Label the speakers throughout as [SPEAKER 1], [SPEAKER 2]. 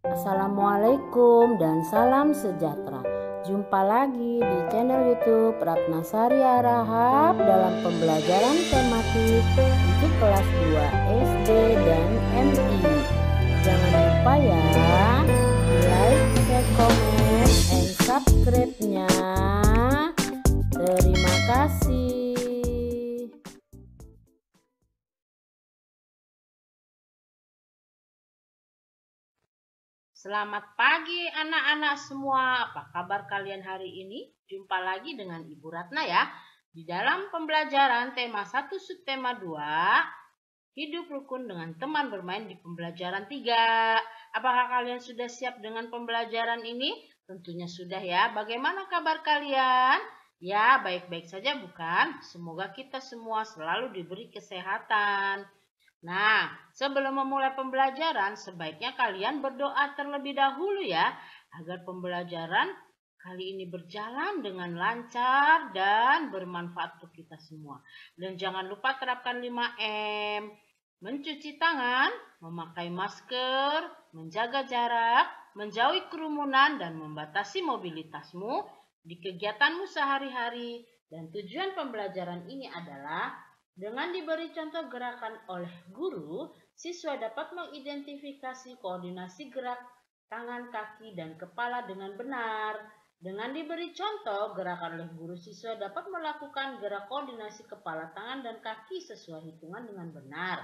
[SPEAKER 1] Assalamualaikum dan salam sejahtera. Jumpa lagi di channel YouTube Ratna Sari Rahab dalam pembelajaran tematik untuk kelas 2 SD dan MI. Jangan lupa ya, like, share, comment, and subscribe-nya. Terima kasih.
[SPEAKER 2] Selamat pagi anak-anak semua. Apa kabar kalian hari ini? Jumpa lagi dengan Ibu Ratna ya. Di dalam pembelajaran tema 1 subtema 2, hidup rukun dengan teman bermain di pembelajaran 3. Apakah kalian sudah siap dengan pembelajaran ini? Tentunya sudah ya. Bagaimana kabar kalian? Ya, baik-baik saja bukan? Semoga kita semua selalu diberi kesehatan. Nah, sebelum memulai pembelajaran, sebaiknya kalian berdoa terlebih dahulu ya, agar pembelajaran kali ini berjalan dengan lancar dan bermanfaat untuk kita semua. Dan jangan lupa terapkan 5M, mencuci tangan, memakai masker, menjaga jarak, menjauhi kerumunan, dan membatasi mobilitasmu di kegiatanmu sehari-hari. Dan tujuan pembelajaran ini adalah dengan diberi contoh gerakan oleh guru, siswa dapat mengidentifikasi koordinasi gerak tangan, kaki, dan kepala dengan benar. Dengan diberi contoh gerakan oleh guru, siswa dapat melakukan gerak koordinasi kepala, tangan, dan kaki sesuai hitungan dengan benar.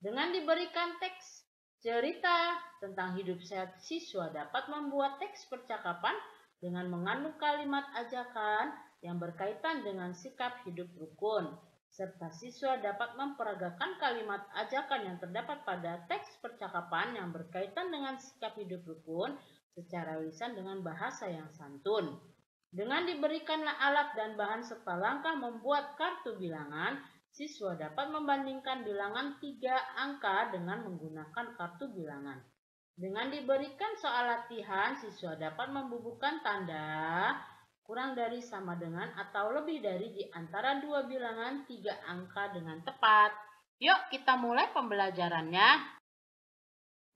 [SPEAKER 2] Dengan diberikan teks cerita tentang hidup sehat, siswa dapat membuat teks percakapan dengan mengandung kalimat ajakan yang berkaitan dengan sikap hidup rukun serta siswa dapat memperagakan kalimat ajakan yang terdapat pada teks percakapan yang berkaitan dengan sikap hidup rukun secara lisan dengan bahasa yang santun. Dengan diberikanlah alat dan bahan serta langkah membuat kartu bilangan, siswa dapat membandingkan bilangan tiga angka dengan menggunakan kartu bilangan. Dengan diberikan soal latihan, siswa dapat membubuhkan tanda kurang dari sama dengan atau lebih dari di antara dua bilangan tiga angka dengan tepat. Yuk kita mulai pembelajarannya.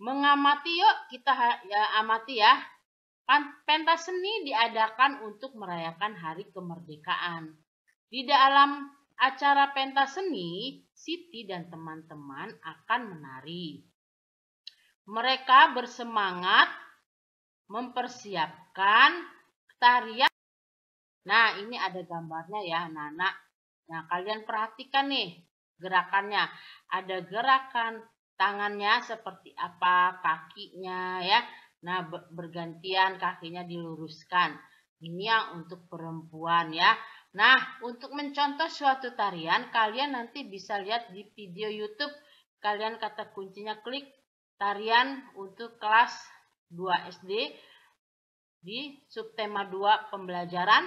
[SPEAKER 2] Mengamati yuk kita ya, amati ya. Pentas seni diadakan untuk merayakan hari kemerdekaan. Di dalam acara pentas seni, Siti dan teman-teman akan menari. Mereka bersemangat mempersiapkan tarian Nah, ini ada gambarnya ya, anak-anak. Nah, kalian perhatikan nih gerakannya. Ada gerakan tangannya seperti apa, kakinya ya. Nah, bergantian kakinya diluruskan. Ini yang untuk perempuan ya. Nah, untuk mencontoh suatu tarian, kalian nanti bisa lihat di video YouTube. Kalian kata kuncinya klik tarian untuk kelas 2 SD di subtema 2 pembelajaran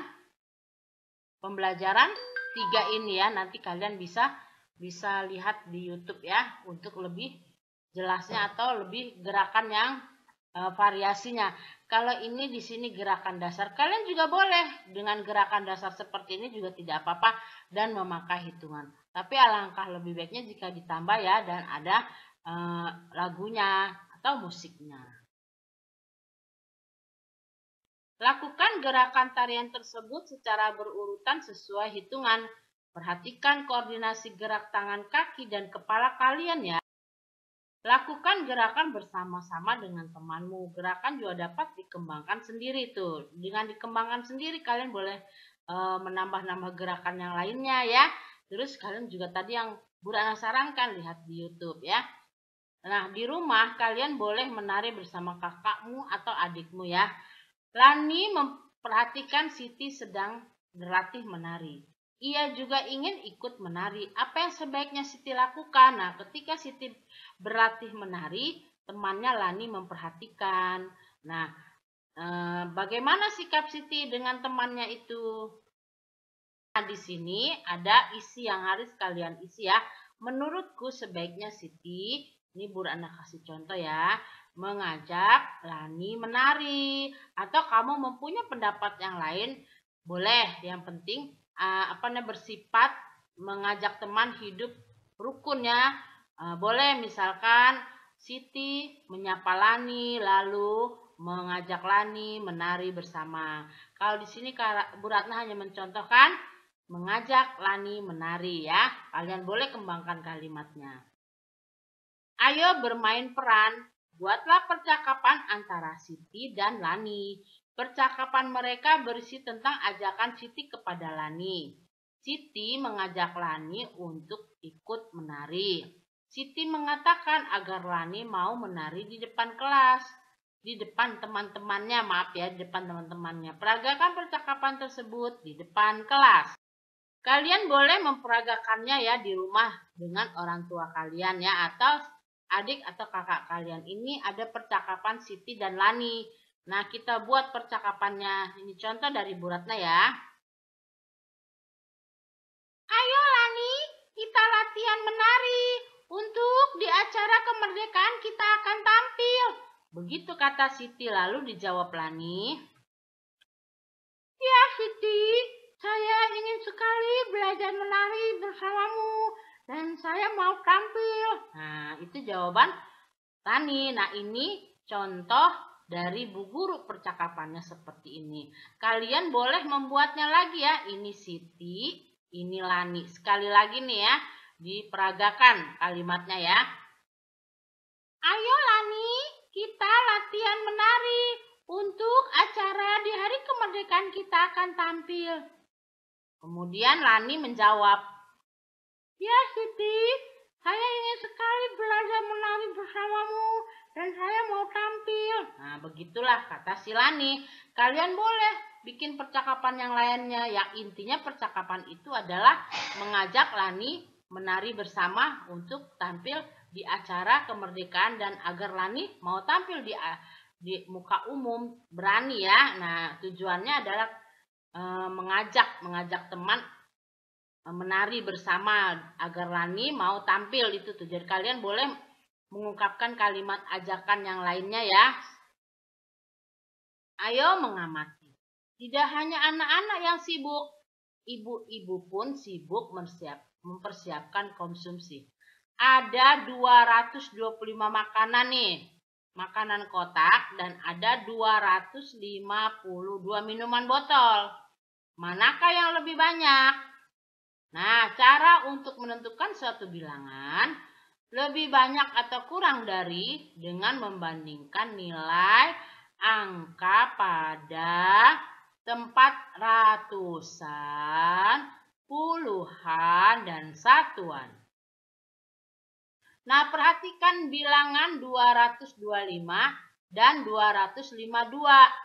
[SPEAKER 2] pembelajaran tiga ini ya. Nanti kalian bisa bisa lihat di YouTube ya untuk lebih jelasnya atau lebih gerakan yang e, variasinya. Kalau ini di sini gerakan dasar, kalian juga boleh dengan gerakan dasar seperti ini juga tidak apa-apa dan memakai hitungan. Tapi alangkah lebih baiknya jika ditambah ya dan ada e, lagunya atau musiknya. Lakukan gerakan tarian tersebut secara berurutan sesuai hitungan. Perhatikan koordinasi gerak tangan, kaki, dan kepala kalian ya. Lakukan gerakan bersama-sama dengan temanmu. Gerakan juga dapat dikembangkan sendiri tuh. Dengan dikembangkan sendiri kalian boleh e, menambah-nambah gerakan yang lainnya ya. Terus kalian juga tadi yang Burana sarankan lihat di YouTube ya. Nah, di rumah kalian boleh menari bersama kakakmu atau adikmu ya. Lani memperhatikan Siti sedang berlatih menari. Ia juga ingin ikut menari. Apa yang sebaiknya Siti lakukan? Nah, ketika Siti berlatih menari, temannya Lani memperhatikan. Nah, eh, bagaimana sikap Siti dengan temannya itu? Nah, di sini ada isi yang harus kalian isi ya. Menurutku sebaiknya Siti, ini Bu anak kasih contoh ya mengajak Lani menari atau kamu mempunyai pendapat yang lain boleh yang penting uh, apa namanya bersifat mengajak teman hidup rukun ya uh, boleh misalkan Siti menyapa Lani lalu mengajak Lani menari bersama. Kalau di sini Bu Ratna hanya mencontohkan mengajak Lani menari ya. Kalian boleh kembangkan kalimatnya. Ayo bermain peran. Buatlah percakapan antara Siti dan Lani. Percakapan mereka berisi tentang ajakan Siti kepada Lani. Siti mengajak Lani untuk ikut menari. Siti mengatakan agar Lani mau menari di depan kelas. Di depan teman-temannya, maaf ya, di depan teman-temannya. Peragakan percakapan tersebut di depan kelas. Kalian boleh memperagakannya ya di rumah dengan orang tua kalian ya atau adik atau kakak kalian. Ini ada percakapan Siti dan Lani. Nah, kita buat percakapannya. Ini contoh dari Bu Ratna ya. Ayo Lani, kita latihan menari. Untuk di acara kemerdekaan kita akan tampil. Begitu kata Siti lalu dijawab Lani. Ya Siti, saya ingin sekali belajar menari bersamamu dan saya mau tampil. Nah, itu jawaban Lani. Nah, ini contoh dari bu guru percakapannya seperti ini. Kalian boleh membuatnya lagi ya. Ini Siti, ini Lani. Sekali lagi nih ya, diperagakan kalimatnya ya. Ayo Lani, kita latihan menari. Untuk acara di hari kemerdekaan kita akan tampil. Kemudian Lani menjawab, Ya Siti, saya ingin sekali belajar menari bersamamu dan saya mau tampil. Nah, begitulah kata Silani. Kalian boleh bikin percakapan yang lainnya. Yang intinya percakapan itu adalah mengajak Lani menari bersama untuk tampil di acara kemerdekaan dan agar Lani mau tampil di di muka umum berani ya. Nah, tujuannya adalah e, mengajak mengajak teman menari bersama agar Lani mau tampil itu tujuan kalian boleh mengungkapkan kalimat ajakan yang lainnya ya. Ayo mengamati. Tidak hanya anak-anak yang sibuk, ibu-ibu pun sibuk mempersiapkan konsumsi. Ada 225 makanan nih, makanan kotak dan ada 252 minuman botol. Manakah yang lebih banyak? Nah, cara untuk menentukan suatu bilangan lebih banyak atau kurang dari dengan membandingkan nilai angka pada tempat ratusan, puluhan, dan satuan. Nah, perhatikan bilangan 225 dan 252.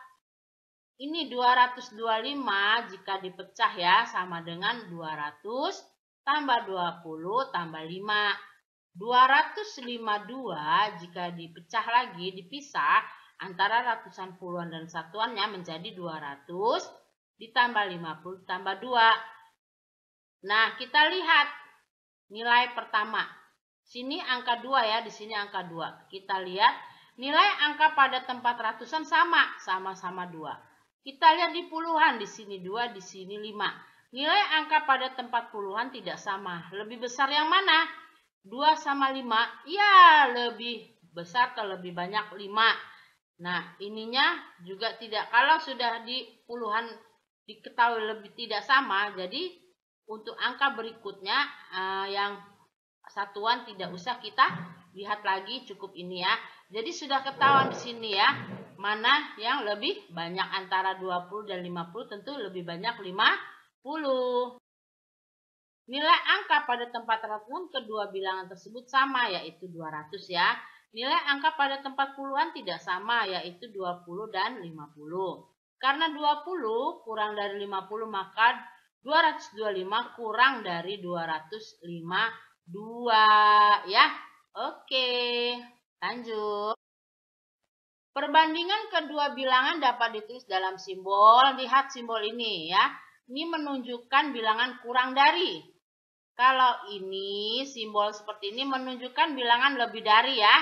[SPEAKER 2] Ini 225 jika dipecah ya sama dengan 200 tambah 20 tambah 5. 252 jika dipecah lagi, dipisah antara ratusan puluhan dan satuannya menjadi 200 ditambah 50 tambah 2. Nah, kita lihat nilai pertama. Sini angka 2 ya, di sini angka 2. Kita lihat nilai angka pada tempat ratusan sama, sama-sama 2. Kita lihat di puluhan, di sini 2, di sini 5. Nilai angka pada tempat puluhan tidak sama. Lebih besar yang mana? 2 sama 5, ya lebih besar atau lebih banyak 5. Nah, ininya juga tidak. Kalau sudah di puluhan diketahui lebih tidak sama, jadi untuk angka berikutnya uh, yang satuan tidak usah kita lihat lagi, cukup ini ya. Jadi sudah ketahuan di sini ya, mana yang lebih banyak antara 20 dan 50 tentu lebih banyak 50. Nilai angka pada tempat ratusan kedua bilangan tersebut sama yaitu 200 ya. Nilai angka pada tempat puluhan tidak sama yaitu 20 dan 50. Karena 20 kurang dari 50 maka 225 kurang dari 252 ya. Oke, lanjut. Perbandingan kedua bilangan dapat ditulis dalam simbol. Lihat simbol ini ya. Ini menunjukkan bilangan kurang dari kalau ini simbol seperti ini menunjukkan bilangan lebih dari ya.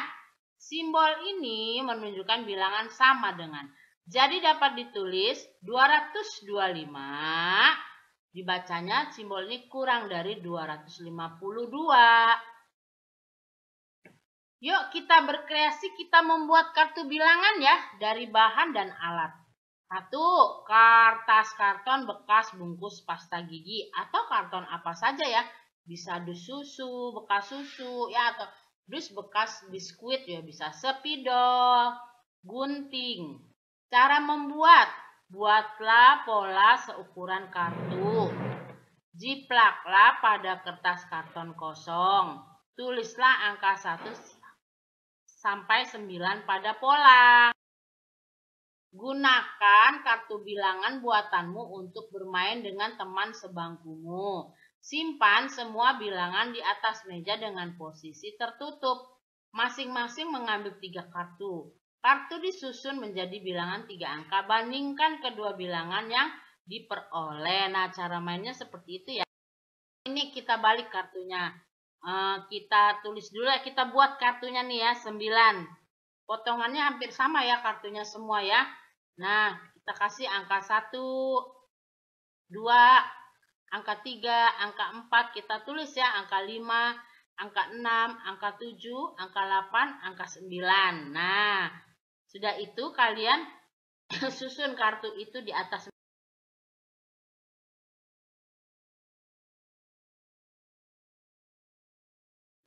[SPEAKER 2] Simbol ini menunjukkan bilangan sama dengan. Jadi dapat ditulis 225 dibacanya simbol ini kurang dari 252. Yuk kita berkreasi, kita membuat kartu bilangan ya dari bahan dan alat. Satu, kertas karton bekas bungkus pasta gigi atau karton apa saja ya. Bisa dus susu, bekas susu ya atau dus bekas biskuit ya bisa spidol, gunting. Cara membuat, buatlah pola seukuran kartu. Jiplaklah pada kertas karton kosong. Tulislah angka 1 sampai 9 pada pola. Gunakan kartu bilangan buatanmu untuk bermain dengan teman sebangkumu. Simpan semua bilangan di atas meja dengan posisi tertutup. Masing-masing mengambil tiga kartu. Kartu disusun menjadi bilangan tiga angka. Bandingkan kedua bilangan yang diperoleh. Nah, cara mainnya seperti itu ya. Ini kita balik kartunya. Uh, kita tulis dulu ya, kita buat kartunya nih ya, 9. Potongannya hampir sama ya kartunya semua ya. Nah, kita kasih angka 1, 2, angka 3, angka 4, kita tulis ya, angka 5, angka 6, angka 7, angka 8, angka 9. Nah, sudah itu kalian susun kartu itu di atas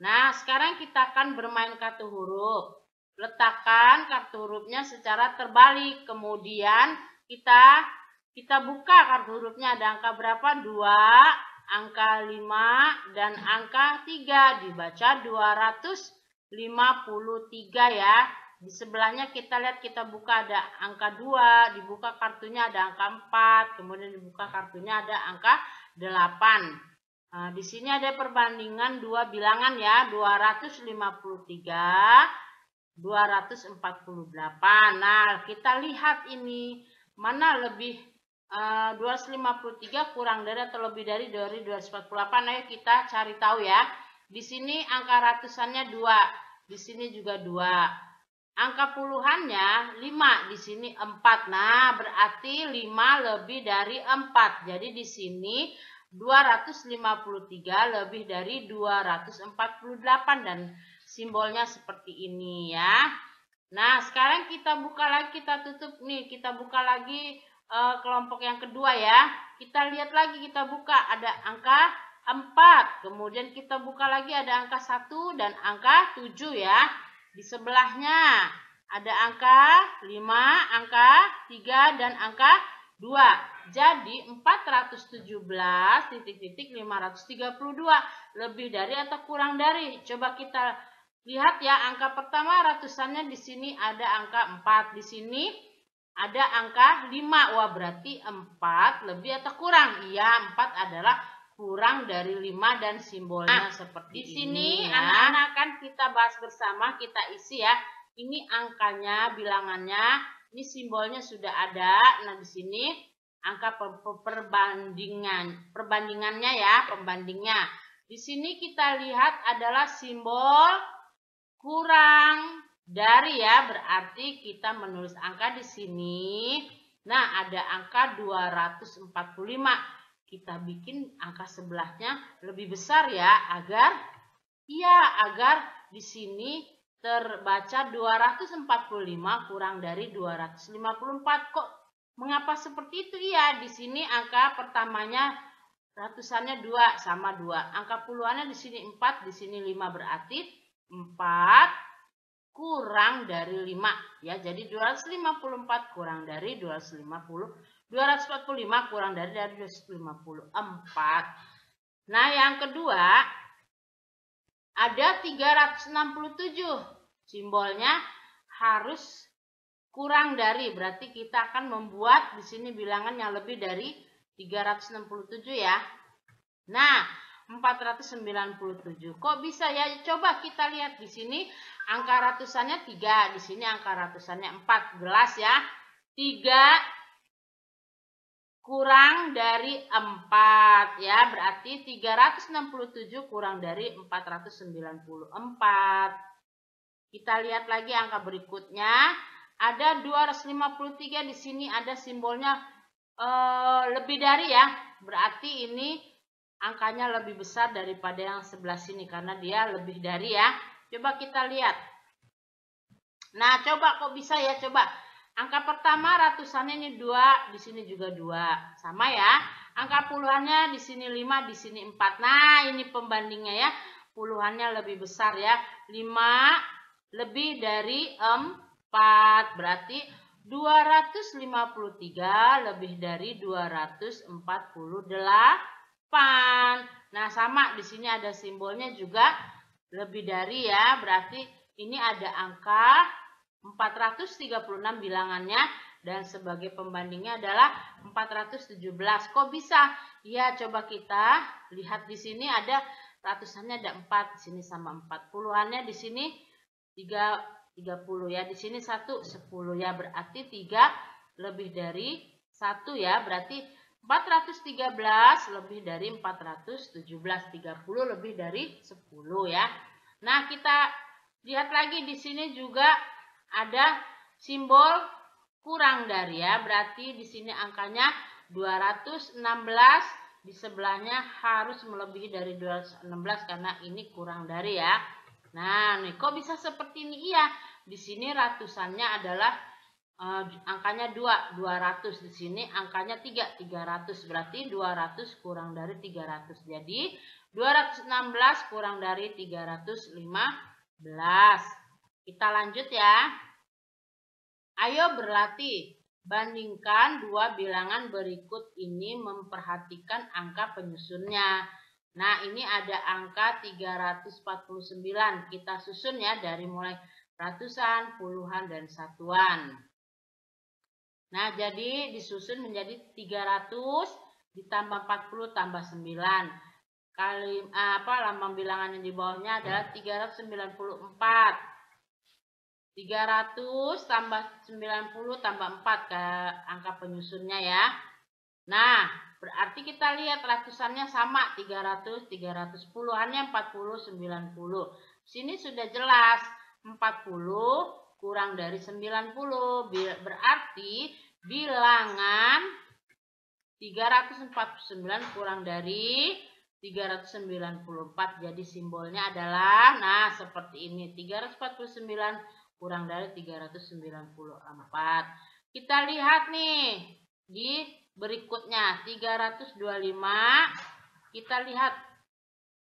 [SPEAKER 2] Nah, sekarang kita akan bermain kartu huruf. Letakkan kartu hurufnya secara terbalik. Kemudian kita kita buka kartu hurufnya ada angka berapa? 2, angka 5 dan angka 3 dibaca 253 ya. Di sebelahnya kita lihat kita buka ada angka 2, dibuka kartunya ada angka 4, kemudian dibuka kartunya ada angka 8. Nah, di sini ada perbandingan dua bilangan ya, 253, 248. Nah, kita lihat ini mana lebih uh, eh, 253 kurang dari atau lebih dari dari 248. Ayo kita cari tahu ya. Di sini angka ratusannya 2, di sini juga 2. Angka puluhannya 5, di sini 4. Nah, berarti 5 lebih dari 4. Jadi di sini 253 lebih dari 248 dan simbolnya seperti ini ya. Nah, sekarang kita buka lagi, kita tutup nih, kita buka lagi e, kelompok yang kedua ya. Kita lihat lagi, kita buka ada angka 4. Kemudian kita buka lagi ada angka 1 dan angka 7 ya. Di sebelahnya ada angka 5, angka 3 dan angka 2. Jadi 417 titik-titik 532 lebih dari atau kurang dari. Coba kita lihat ya angka pertama ratusannya di sini ada angka 4, di sini ada angka 5. Wah, berarti 4 lebih atau kurang? Iya, 4 adalah kurang dari 5 dan simbolnya nah, seperti di sini ya. anak-anak kan kita bahas bersama, kita isi ya. Ini angkanya, bilangannya ini simbolnya sudah ada. Nah, di sini angka perbandingan perbandingannya ya, pembandingnya. Di sini kita lihat adalah simbol kurang dari ya, berarti kita menulis angka di sini. Nah, ada angka 245. Kita bikin angka sebelahnya lebih besar ya, agar iya, agar di sini terbaca 245 kurang dari 254. Kok mengapa seperti itu? Iya, di sini angka pertamanya ratusannya 2 sama 2. Angka puluhannya di sini 4, di sini 5 berarti 4 kurang dari 5 ya. Jadi 254 kurang dari 250 245 kurang dari dari 254. Nah, yang kedua ada 367. Simbolnya harus kurang dari. Berarti kita akan membuat di sini bilangan yang lebih dari 367 ya. Nah, 497. Kok bisa ya? Coba kita lihat di sini angka ratusannya 3, di sini angka ratusannya 4. Jelas ya. 3 kurang dari 4 ya berarti 367 kurang dari 494 kita lihat lagi angka berikutnya ada 253 di sini ada simbolnya eh, lebih dari ya berarti ini angkanya lebih besar daripada yang sebelah sini karena dia lebih dari ya Coba kita lihat. Nah, coba kok bisa ya? Coba. Angka pertama ratusannya ini dua, di sini juga dua. Sama ya. Angka puluhannya di sini lima, di sini empat. Nah, ini pembandingnya ya. Puluhannya lebih besar ya. Lima lebih dari empat. Berarti 253 lebih dari 248. Nah, sama di sini ada simbolnya juga lebih dari ya. Berarti ini ada angka 436 bilangannya dan sebagai pembandingnya adalah 417. Kok bisa? Ya, coba kita lihat di sini ada ratusannya ada 4, di sini sama 4. Puluhannya di sini 3 30 ya. Di sini 1 10 ya. Berarti 3 lebih dari 1 ya. Berarti 413 lebih dari 417. 30 lebih dari 10 ya. Nah, kita lihat lagi di sini juga ada simbol kurang dari ya. Berarti di sini angkanya 216 di sebelahnya harus melebihi dari 216 karena ini kurang dari ya. Nah, nih kok bisa seperti ini? Iya, di sini ratusannya adalah uh, angkanya 2, 200. Di sini angkanya 3, 300. Berarti 200 kurang dari 300. Jadi 216 kurang dari 315. Kita lanjut ya. Ayo berlatih. Bandingkan dua bilangan berikut ini memperhatikan angka penyusunnya. Nah, ini ada angka 349. Kita susun ya dari mulai ratusan, puluhan, dan satuan. Nah, jadi disusun menjadi 300 ditambah 40 tambah 9. Kali apa lambang bilangan yang di bawahnya adalah 394. 300 tambah 90 tambah 4 ke angka penyusunnya ya. Nah, Berarti kita lihat ratusannya sama 300, 300 puluhannya 40, 90. Sini sudah jelas 40 kurang dari 90. Berarti bilangan 349 kurang dari 394. Jadi simbolnya adalah nah seperti ini 349 kurang dari 394. Kita lihat nih di Berikutnya 325 kita lihat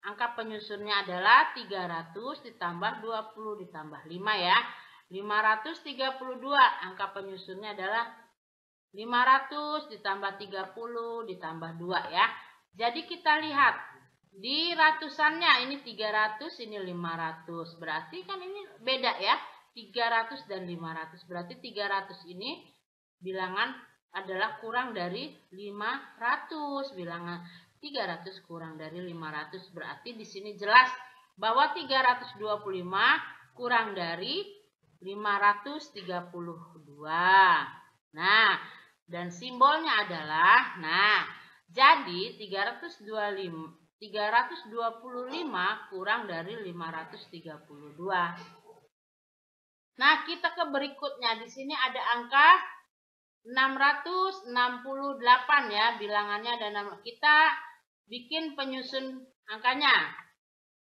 [SPEAKER 2] angka penyusunnya adalah 300 ditambah 20 ditambah 5 ya. 532 angka penyusunnya adalah 500 ditambah 30 ditambah 2 ya. Jadi kita lihat di ratusannya ini 300 ini 500. Berarti kan ini beda ya. 300 dan 500. Berarti 300 ini bilangan adalah kurang dari 500 bilangan 300 kurang dari 500 berarti di sini jelas bahwa 325 kurang dari 532 nah dan simbolnya adalah nah jadi 325 325 kurang dari 532 nah kita ke berikutnya. Di sini ada angka 668 ya bilangannya. Dan kita bikin penyusun angkanya.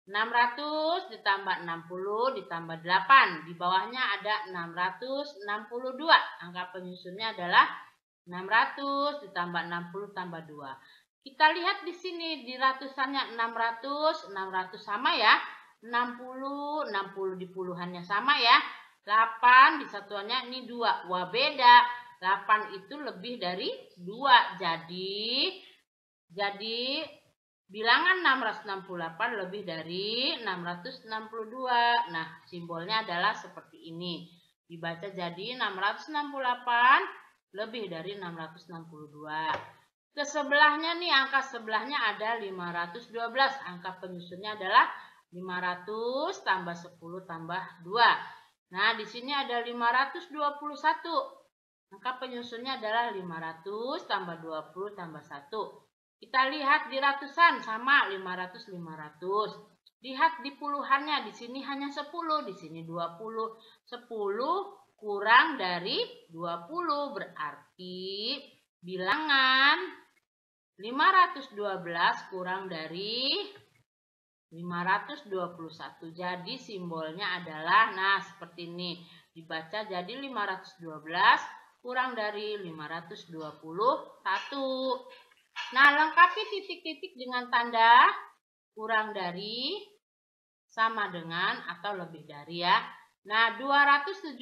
[SPEAKER 2] 600 ditambah 60 ditambah 8 di bawahnya ada 662 angka penyusunnya adalah 600 ditambah 60 tambah 2 kita lihat di sini di ratusannya 600 600 sama ya. 60 60 di puluhannya sama ya 8 di satuannya ini 2 wah beda 8 itu lebih dari 2. Jadi jadi bilangan 668 lebih dari 662. Nah, simbolnya adalah seperti ini. Dibaca jadi 668 lebih dari 662. Ke sebelahnya nih angka sebelahnya ada 512. Angka penyusunnya adalah 500 tambah 10 tambah 2. Nah, di sini ada 521. Maka penyusunnya adalah 500 tambah 20 tambah 1. Kita lihat di ratusan sama 500 500. Lihat di puluhannya di sini hanya 10, di sini 20. 10 kurang dari 20 berarti bilangan 512 kurang dari 521. Jadi simbolnya adalah nah seperti ini. Dibaca jadi 512 kurang dari 521. Nah, lengkapi titik-titik dengan tanda kurang dari sama dengan atau lebih dari ya. Nah, 278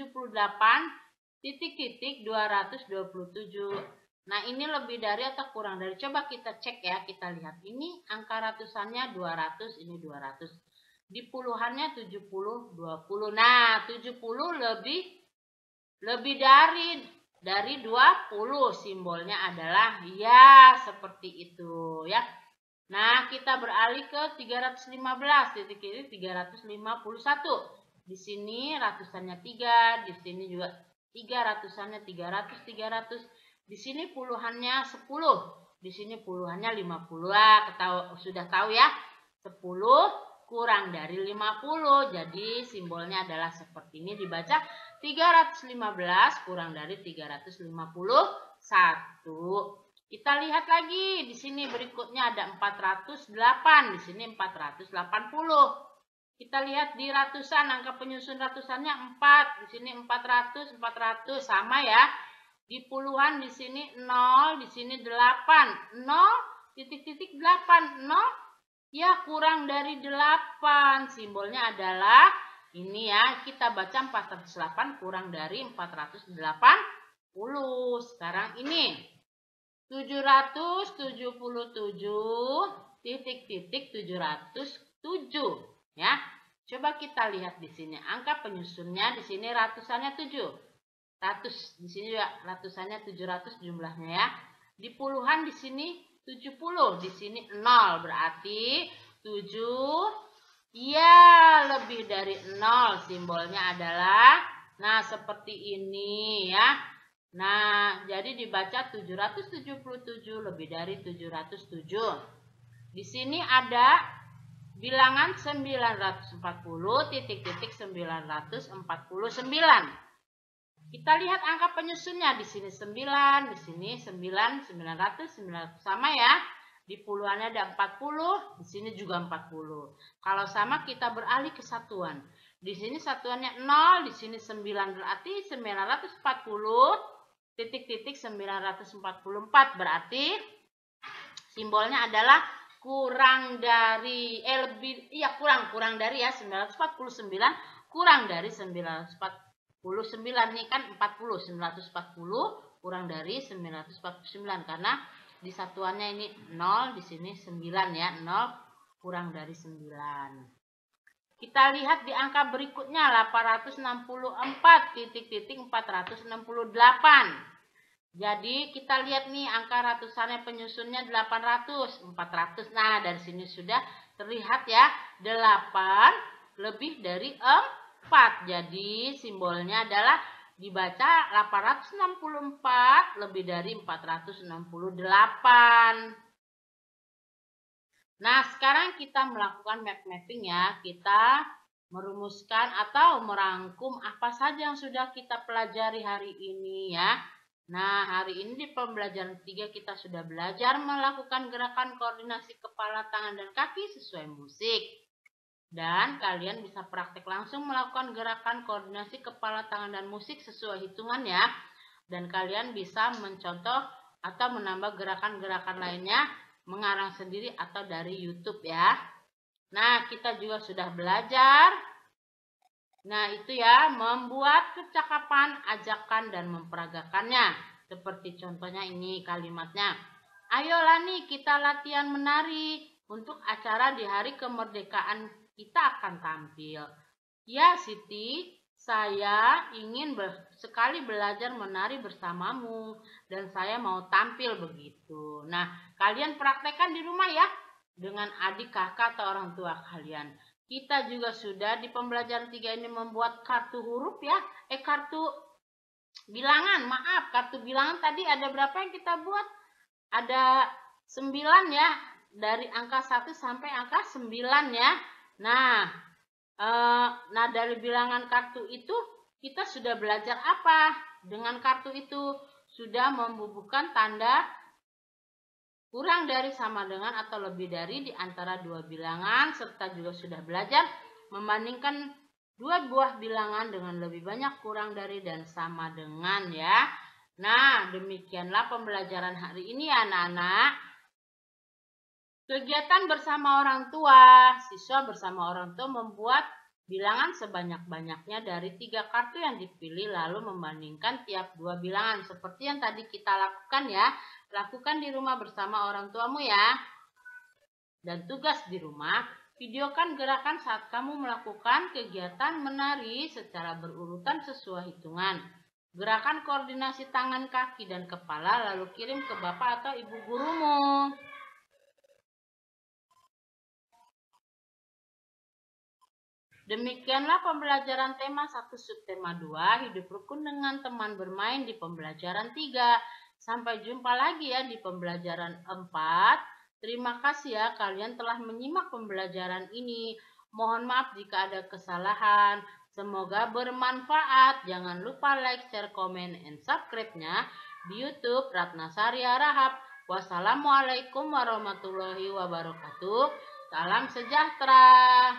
[SPEAKER 2] titik-titik 227 Nah, ini lebih dari atau kurang dari. Coba kita cek ya, kita lihat. Ini angka ratusannya 200, ini 200. Di puluhannya 70, 20. Nah, 70 lebih lebih dari dari 20 simbolnya adalah ya seperti itu ya. Nah, kita beralih ke 315 titik ini 351. Di sini ratusannya 3, di sini juga 3 ratusannya 300 300 di sini puluhannya 10. Di sini puluhannya 50. Lah, ketahu, sudah tahu ya. 10 kurang dari 50. Jadi simbolnya adalah seperti ini dibaca 315 kurang dari 351. Kita lihat lagi di sini berikutnya ada 408, di sini 480. Kita lihat di ratusan angka penyusun ratusannya 4, di sini 400, 400 sama ya. Di puluhan di sini 0, di sini 8. 0, titik-titik 8. 0, ya kurang dari 8. Simbolnya adalah ini ya, kita baca 408 kurang dari 480. Sekarang ini 777 titik-titik 707 ya. Coba kita lihat di sini angka penyusunnya di sini ratusannya 7 ratus di sini juga ratusannya 700 jumlahnya ya. Di puluhan di sini 70 di sini 0 berarti 7 ya lebih dari 0 simbolnya adalah nah seperti ini ya. Nah jadi dibaca 777 lebih dari 707 di sini ada bilangan 940 titik-titik 949 kita lihat angka penyusunnya di sini 9, di sini 9, 900, 900 sama ya. Di puluhannya ada 40, di sini juga 40. Kalau sama kita beralih ke satuan. Di sini satuannya 0, di sini 9 berarti 940 titik-titik 944 berarti simbolnya adalah kurang dari eh lebih iya kurang kurang dari ya 949 kurang dari 940 9 nih kan 40 940 kurang dari 949 karena di satuannya ini 0 di sini 9 ya 0 kurang dari 9 kita lihat di angka berikutnya 864 titik-titik 468 jadi kita lihat nih angka ratusannya penyusunnya 800 400 nah dari sini sudah terlihat ya 8 lebih dari 4 4. Jadi simbolnya adalah dibaca 864 lebih dari 468. Nah, sekarang kita melakukan map mapping ya. Kita merumuskan atau merangkum apa saja yang sudah kita pelajari hari ini ya. Nah, hari ini di pembelajaran ketiga kita sudah belajar melakukan gerakan koordinasi kepala, tangan, dan kaki sesuai musik. Dan kalian bisa praktek langsung melakukan gerakan koordinasi kepala, tangan, dan musik sesuai hitungannya. Dan kalian bisa mencontoh atau menambah gerakan-gerakan lainnya mengarang sendiri atau dari YouTube ya. Nah, kita juga sudah belajar. Nah, itu ya, membuat percakapan, ajakan, dan memperagakannya. Seperti contohnya ini kalimatnya. Ayolah nih kita latihan menari untuk acara di hari kemerdekaan kita akan tampil. Ya Siti, saya ingin sekali belajar menari bersamamu dan saya mau tampil begitu. Nah, kalian praktekkan di rumah ya dengan adik kakak atau orang tua kalian. Kita juga sudah di pembelajaran tiga ini membuat kartu huruf ya. Eh kartu bilangan, maaf, kartu bilangan tadi ada berapa yang kita buat? Ada sembilan ya, dari angka satu sampai angka sembilan ya. Nah, eh, nah dari bilangan kartu itu kita sudah belajar apa? Dengan kartu itu sudah membubuhkan tanda kurang dari sama dengan atau lebih dari di antara dua bilangan serta juga sudah belajar membandingkan dua buah bilangan dengan lebih banyak kurang dari dan sama dengan ya. Nah, demikianlah pembelajaran hari ini anak-anak. Kegiatan bersama orang tua, siswa bersama orang tua membuat bilangan sebanyak-banyaknya dari tiga kartu yang dipilih lalu membandingkan tiap dua bilangan. Seperti yang tadi kita lakukan ya lakukan di rumah bersama orang tuamu ya. Dan tugas di rumah videokan gerakan saat kamu melakukan kegiatan menari secara berurutan sesuai hitungan. Gerakan koordinasi tangan kaki dan kepala lalu kirim ke bapak atau ibu gurumu Demikianlah pembelajaran tema 1 subtema 2, hidup rukun dengan teman bermain di pembelajaran 3. Sampai jumpa lagi ya di pembelajaran 4. Terima kasih ya kalian telah menyimak pembelajaran ini. Mohon maaf jika ada kesalahan. Semoga bermanfaat. Jangan lupa like, share, komen, and subscribe-nya di YouTube Ratna Saria Rahab. Wassalamualaikum warahmatullahi wabarakatuh. Salam sejahtera.